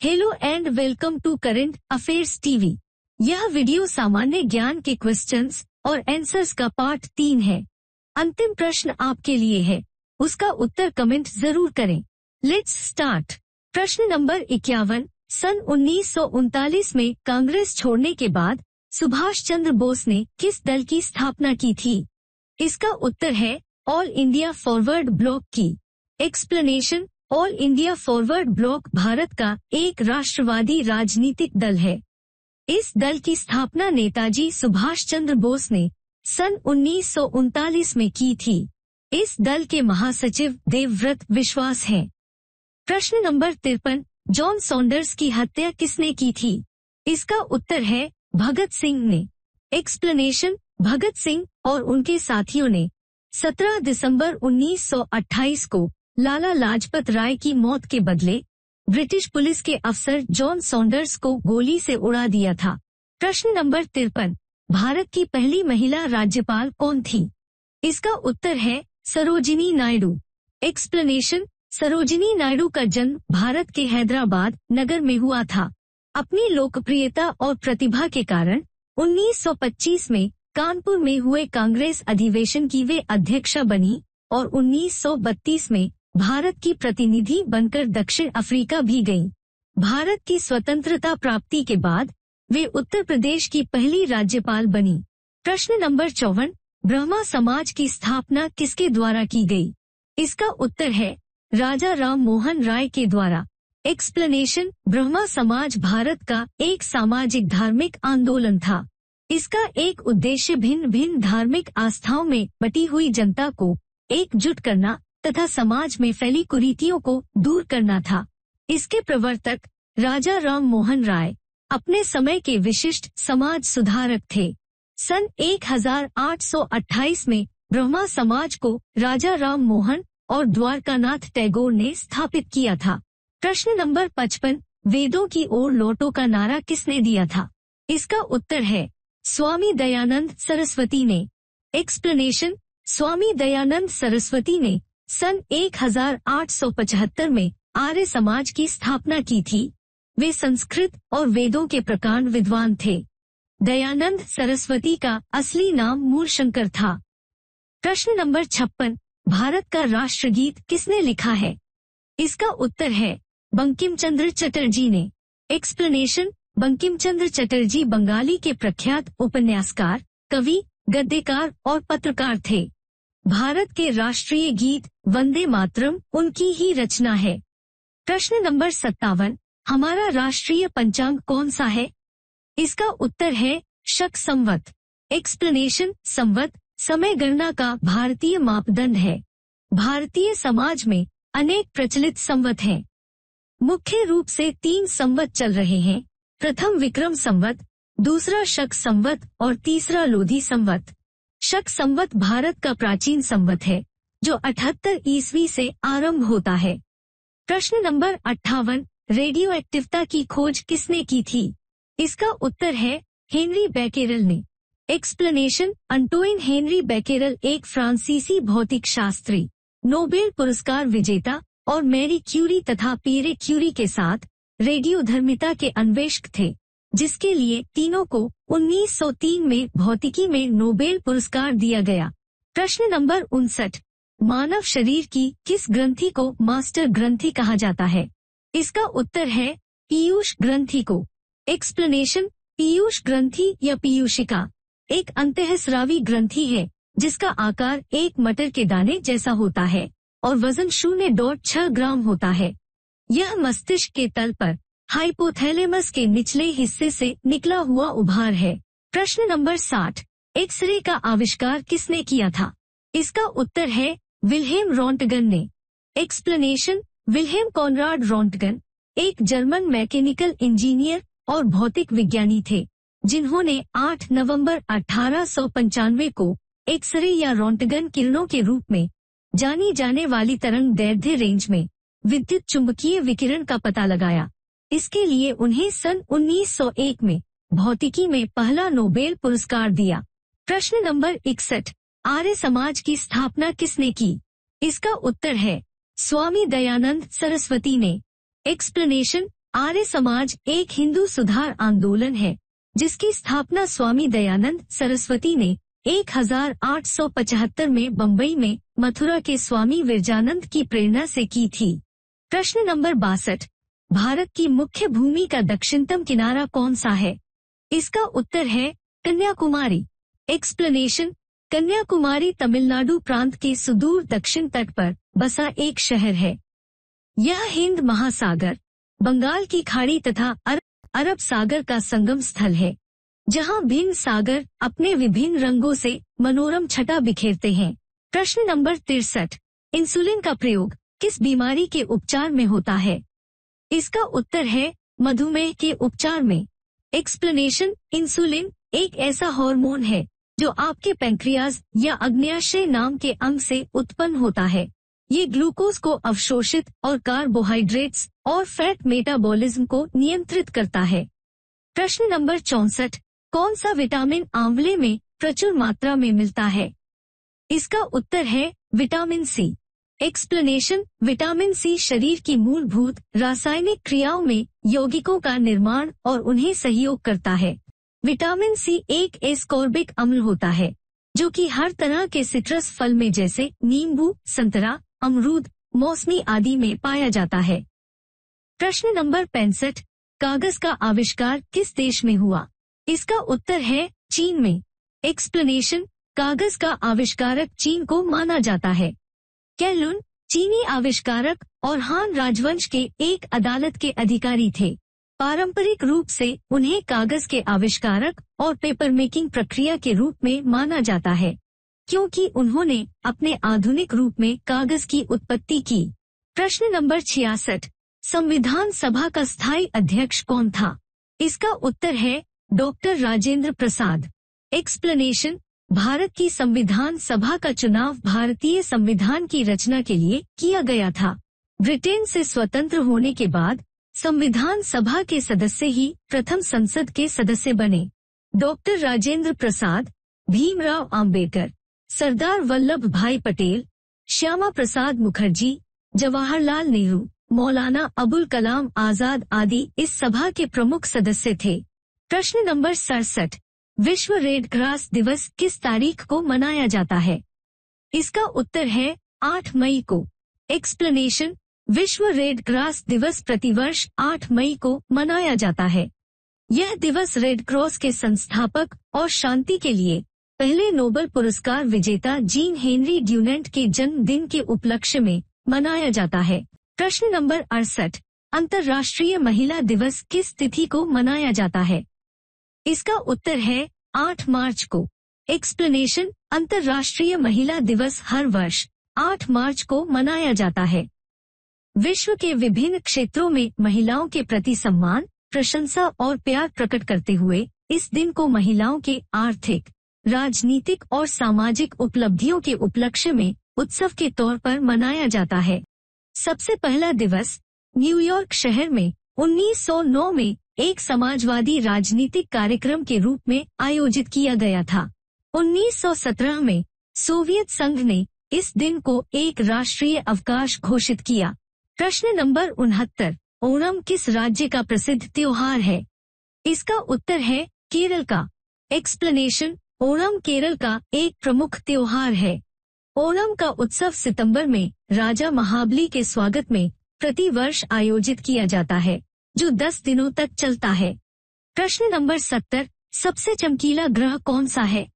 Hello and welcome to current affairs TV यह video सामान्य ज्ञान के क्वेश्चंस और आंसर्स का पार्ट तीन है। अंतिम प्रश्न आपके लिए है। उसका उत्तर कमेंट ज़रूर करें। लेट्स स्टार्ट प्रश्न नंबर इक्यावन, सन उन्नीस सौ उनतालीस में कांग्रेस छोड़ने के बाद सुभाष चंद्र बोस ने किस दल की स्थापना की थी? इसका उत्तर है ऑल इंडिया फॉरवर्ड ब्लॉक की। Explanation All India Forward Bloc Bharat का एक राष्ट्रवादी राजनीतिक दल है। इस दल की स्थापना नेताजी सुभाष चंद्र बोस ने सन उन्नीस सौ उनतालीस में की थी। इस दल के महासचिव देवव्रत विश्वास हैं। प्रश्न नंबर तिरपन, जॉन सॉन्डर्स की हत्या किसने की थी? इसका उत्तर है, भगत सिंह ने। एक्सप्लेनेशन भगत सिंह और उनके साथियों ने। 17 दिसंबर 1928 को लाला लाजपत राय की मौत के बदले, ब्रिटिश पुलिस के अफसर जॉन सॉन्डर्स को गोली से उड़ा दिया था। प्रश्न नंबर तिरपन, भारत की पहली महिला राज्यपाल कौन थी? इसका उत्तर है सरोजिनी नायडू। एक्सप्लेनेशन सरोजिनी नायडू का जन्म भारत के हैदराबाद नगर में हुआ था। अपनी लोकप्रियता और प्रतिभा के कारण 1925 में कानपुर में हुए कांग्रेस अधिवेशन की वे अध्यक्षा बनी और 1932 में भारत की प्रतिनिधि बनकर दक्षिण अफ्रीका भी गई भारत की स्वतंत्रता प्राप्ति के बाद, वे उत्तर प्रदेश की पहली राज्यपाल बनी। प्रश्न नंबर चौवन, ब्रह्मा समाज की स्थापना किसके द्वारा की गई? इसका उत्तर है, राजा राम मोहन राय के द्वारा। एक्सप्लेनेशन ब्रह्मा समाज भारत का एक सामाजिक धार्मिक आंदोलन था। इसका एक उद्देश्य भिन्न भिन्न धार्मिक आस्थाओं में बटी हुई जनता को एकजुट करना तथा समाज में फैली कुरीतियों को दूर करना था। इसके प्रवर्तक राजा राम मोहन राय अपने समय के विशिष्ट समाज सुधारक थे। सन 1828 में ब्रह्मा समाज को राजा राम मोहन और द्वारकानाथ टैगोर ने स्थापित किया था। प्रश्न नंबर पचपन, वेदों की ओर लौटो का नारा किसने दिया था? इसका उत्तर है, स्वामी दयानंद सरस्वती ने। एक्सप्लेनेशन स्वामी दयानंद सरस्वती ने। सन 1875 में आर्य समाज की स्थापना की थी। वे संस्कृत और वेदों के प्रकांड विद्वान थे। दयानंद सरस्वती का असली नाम मूलशंकर था। प्रश्न नंबर छप्पन, भारत का राष्ट्रगीत किसने लिखा है? इसका उत्तर है बंकिम चंद्र चटर्जी ने। एक्सप्लेनेशन बंकिम चंद्र चटर्जी बंगाली के प्रख्यात उपन्यासकार, कवि, गद्यकार और पत्रकार थे। भारत के राष्ट्रीय गीत वंदे मातरम उनकी ही रचना है। प्रश्न नंबर सत्तावन, हमारा राष्ट्रीय पंचांग कौन सा है? इसका उत्तर है, शक संवत। एक्सप्लेनेशन संवत, समय गणना का भारतीय मापदंड है। भारतीय समाज में अनेक प्रचलित संवत हैं। मुख्य रूप से तीन संवत चल रहे हैं, प्रथम विक्रम संवत, दूसरा शक संवत और तीसरा लोधी संवत। शक संवत भारत का प्राचीन संवत है, जो अठहत्तर ईस्वी से आरंभ होता है। प्रश्न नंबर अट्ठावन रेडियो एक्टिवता की खोज किसने की थी? इसका उत्तर है, हेनरी बैकेरल ने। एक्सप्लेनेशन अंटोइन हेनरी बैकेरल एक फ्रांसीसी भौतिक शास्त्री नोबेल पुरस्कार विजेता और मैरी क्यूरी तथा पीरे क्यूरी के साथ रेडियो धर्मिता के अन्वेषक थे। जिसके लिए तीनों को 1903 में भौतिकी में नोबेल पुरस्कार दिया गया। प्रश्न नंबर उनसठ। मानव शरीर की किस ग्रंथि को मास्टर ग्रंथि कहा जाता है? इसका उत्तर है पीयूष ग्रंथि को। एक्सप्लेनेशन, पीयूष ग्रंथि या पीयूषिका। एक अंतःस्रावी ग्रंथि है, जिसका आकार एक मटर के दाने जैसा होता है और वज़न शून्य डॉट छह ग्राम होता है। यह मस्तिष्क के तल पर हाइपोथैलेमस के निचले हिस्से से निकला हुआ उभार है। प्रश्न नंबर साठ। एक्सरे का आविष्कार किसने किया था? इसका उत्तर है विल्हेम रॉन्टगन ने। एक्सप्लेनेशन, विल्हेम कॉनराड रॉन्टगन, एक जर्मन मैकेनिकल इंजीनियर और भौतिक विज्ञानी थे, जिन्होंने 8 नवंबर अठारह सौ पंचानवे को एक्सरे या रॉन्टगन किरणों के रूप में जानी जाने वाली तरंग दैर्ध्य रेंज में विद्युत चुंबकीय विकिरण का पता लगाया। इसके लिए उन्हें सन 1901 में भौतिकी में पहला नोबेल पुरस्कार दिया। प्रश्न नंबर इकसठ, आर्य समाज की स्थापना किसने की? इसका उत्तर है, स्वामी दयानंद सरस्वती ने। एक्सप्लेनेशन आर्य समाज एक हिंदू सुधार आंदोलन है, जिसकी स्थापना स्वामी दयानंद सरस्वती ने 1875 में बम्बई में मथुरा के स्वामी विरजानंद की प्रेरणा से की थी। प्रश्न नंबर बासठ भारत की मुख्य भूमि का दक्षिणतम किनारा कौन सा है? इसका उत्तर है कन्याकुमारी। एक्सप्लेनेशन कन्याकुमारी तमिलनाडु प्रांत के सुदूर दक्षिण तट पर बसा एक शहर है। यह हिंद महासागर बंगाल की खाड़ी तथा अरब, सागर का संगम स्थल है जहाँ भिन्न सागर अपने विभिन्न रंगों से मनोरम छटा बिखेरते हैं। प्रश्न नंबर तिरसठ इंसुलिन का प्रयोग किस बीमारी के उपचार में होता है? इसका उत्तर है मधुमेह के उपचार में। एक्सप्लेनेशन इंसुलिन एक ऐसा हार्मोन है, जो आपके पेंक्रियाज या अग्न्याशय नाम के अंग से उत्पन्न होता है। ये ग्लूकोज को अवशोषित और कार्बोहाइड्रेट्स और फैट मेटाबॉलिज्म को नियंत्रित करता है। प्रश्न नंबर चौसठ, कौन सा विटामिन आंवले में प्रचुर मात्रा में मिलता है? इसका उत्तर है vitamin C explanation vitamin C शरीर की मूलभूत, रासायनिक क्रियाओं में यौगिकों का निर्माण और उन्हें सहयोग करता है। विटामिन सी एक एस्कॉर्बिक अम्ल होता है, जो कि हर तरह के सिट्रस फल में जैसे नींबू, संतरा, अमरूद, मौसमी आदि में पाया जाता है। प्रश्न नंबर पैंसठ, कागज़ का आविष्कार किस देश में हुआ? इसका उत्तर है चीन में। एक्सप्लेनेशन कागज़ का आविष्कारक चीन को माना जाता है। कैलुन चीनी आविष्कारक और हान राजवंश के एक अदालत के अधिकारी थे। पारंपरिक रूप से उन्हें कागज़ के आविष्कारक और पेपर मेकिंग प्रक्रिया के रूप में माना जाता है, क्योंकि उन्होंने अपने आधुनिक रूप में कागज़ की उत्पत्ति की। प्रश्न नंबर छियासठ, संविधान सभा का स्थायी अध्यक्ष कौन था? इसका उत्तर है डॉक्टर राजेंद्र प्रसाद। एक्सप्लेनेशन भारत की संविधान सभा का चुनाव भारतीय संविधान की रचना के लिए किया गया था। ब्रिटेन से स्वतंत्र होने के बाद, संविधान सभा के सदस्य ही प्रथम संसद के सदस्य बने। डॉक्टर राजेंद्र प्रसाद, भीमराव आम्बेडकर सरदार वल्लभ भाई पटेल, श्यामा प्रसाद मुखर्जी, जवाहरलाल नेहरू, मौलाना अबुल कलाम आज़ाद आदि इस सभा के प्रमुख सदस्य थे। प्रश्न नंबर सड़सठ विश्व रेड क्रॉस दिवस किस तारीख को मनाया जाता है? इसका उत्तर है 8 मई को। एक्सप्लेनेशन विश्व रेड क्रॉस दिवस प्रतिवर्ष 8 मई को मनाया जाता है। यह दिवस रेड क्रॉस के संस्थापक और शांति के लिए पहले नोबल पुरस्कार विजेता जीन हेनरी ड्यूनेंट के जन्मदिन के उपलक्ष्य में मनाया जाता है। प्रश्न नंबर अड़सठ, अंतर्राष्ट्रीय महिला दिवस किस तिथि को मनाया जाता है? इसका उत्तर है 8 मार्च को। एक्सप्लेनेशन अंतर्राष्ट्रीय महिला दिवस हर वर्ष 8 मार्च को मनाया जाता है। विश्व के विभिन्न क्षेत्रों में महिलाओं के प्रति सम्मान, प्रशंसा और प्यार प्रकट करते हुए इस दिन को महिलाओं के आर्थिक, राजनीतिक और सामाजिक उपलब्धियों के उपलक्ष्य में उत्सव के तौर पर मनाया जाता है। सबसे पहला दिवस, न्यूयॉर्क शहर में 1909 में एक समाजवादी राजनीतिक कार्यक्रम के रूप में आयोजित किया गया था। 1917 में सोवियत संघ ने इस दिन को एक राष्ट्रीय अवकाश घोषित किया। प्रश्न नंबर उनहत्तर, ओणम किस राज्य का प्रसिद्ध त्योहार है? इसका उत्तर है, केरल का। एक्सप्लेनेशन ओणम केरल का एक प्रमुख त्योहार है। ओणम का उत्सव सितंबर में राजा महाबली के स्वागत में प्रति वर्ष आयोजित किया जाता है। जो दस दिनों तक चलता है। प्रश्न नंबर सत्तर, सबसे चमकीला ग्रह कौन सा है?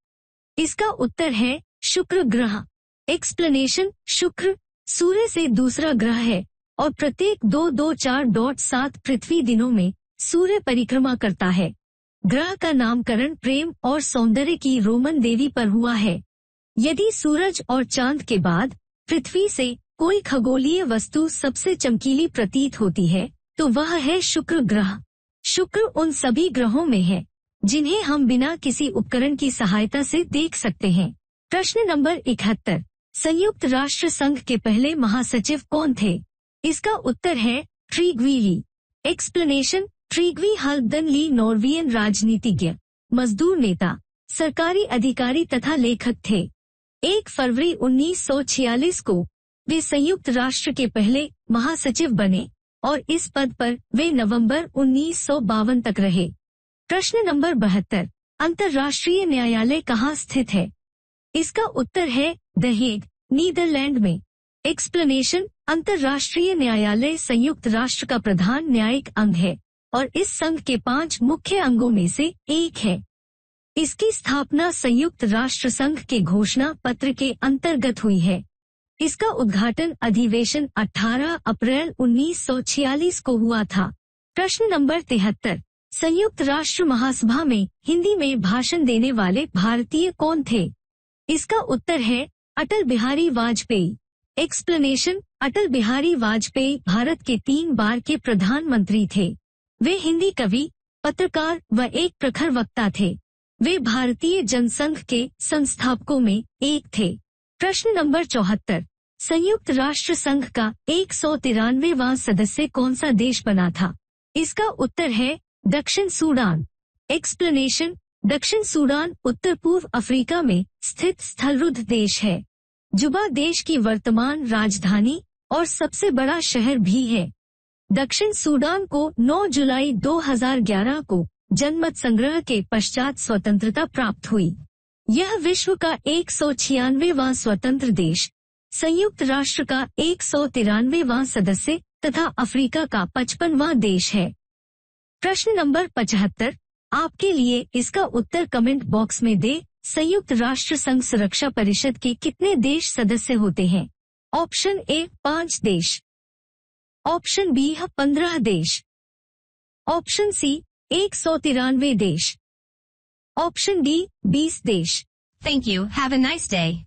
इसका उत्तर है, शुक्र ग्रह। एक्सप्लेनेशन शुक्र, सूर्य से दूसरा ग्रह है, और प्रत्येक दो दो चार डॉट सात पृथ्वी दिनों में सूर्य परिक्रमा करता है। ग्रह का नामकरण प्रेम और सौंदर्य की रोमन देवी पर हुआ है। यदि सूरज और चाँद के बाद पृथ्वी से कोई खगोलीय वस्तु सबसे चमकीली प्रतीत होती है तो वह है शुक्र ग्रह। शुक्र उन सभी ग्रहों में है, जिन्हें हम बिना किसी उपकरण की सहायता से देख सकते हैं। प्रश्न नंबर इकहत्तर। संयुक्त राष्ट्र संघ के पहले महासचिव कौन थे? इसका उत्तर है ट्रीग्वीली। एक्सप्लेनेशन ट्रीग्वी हल्दन ली नॉर्वियन राजनीतिज्ञ, मजदूर नेता, सरकारी अधिकारी तथा लेखक थे। एक फरवरी 1946 को वे संयुक्त राष्ट्र के पहले महासचिव बने। और इस पद पर वे नवंबर उन्नीस सौ बावन तक रहे। प्रश्न नंबर बहत्तर, अंतर्राष्ट्रीय न्यायालय कहाँ स्थित है? इसका उत्तर है द हेग, नीदरलैंड में। एक्सप्लेनेशन, अंतर्राष्ट्रीय न्यायालय संयुक्त राष्ट्र का प्रधान न्यायिक अंग है, और इस संघ के पाँच मुख्य अंगों में से एक है। इसकी स्थापना संयुक्त राष्ट्र संघ के घोषणा पत्र के अंतर्गत हुई है। इसका उद्घाटन अधिवेशन 18 अप्रैल 1946 को हुआ था। प्रश्न नंबर तिहत्तर, संयुक्त राष्ट्र महासभा में हिंदी में भाषण देने वाले भारतीय कौन थे? इसका उत्तर है, अटल बिहारी वाजपेयी। एक्सप्लेनेशन अटल बिहारी वाजपेयी भारत के तीन बार के प्रधानमंत्री थे। वे हिंदी कवि, पत्रकार व एक प्रखर वक्ता थे। वे भारतीय जनसंघ के संस्थापकों में एक थे। प्रश्न नंबर चौहत्तर। संयुक्त राष्ट्र संघ का एक सौ सदस्य कौन सा देश बना था? इसका उत्तर है, दक्षिण सूडान। एक्सप्लेनेशन दक्षिण सूडान, उत्तर पूर्व अफ्रीका में स्थित स्थलरुद्ध देश है। जुबा देश की वर्तमान राजधानी और सबसे बड़ा शहर भी है। दक्षिण सूडान को 9 जुलाई 2011 को जनमत संग्रह के पश्चात स्वतंत्रता प्राप्त हुई। यह विश्व का एक सौ स्वतंत्र देश, संयुक्त राष्ट्र का एक सौ सदस्य तथा अफ्रीका का पचपनवा देश है। प्रश्न नंबर पचहत्तर, आपके लिए इसका उत्तर कमेंट बॉक्स में दे, संयुक्त राष्ट्र संघ सुरक्षा परिषद के कितने देश सदस्य होते हैं? ऑप्शन ए पाँच देश। ऑप्शन बी पंद्रह देश। ऑप्शन सी एक सौ तिरानवे देश। Option D, 20 Desh. Thank you. Have a nice day.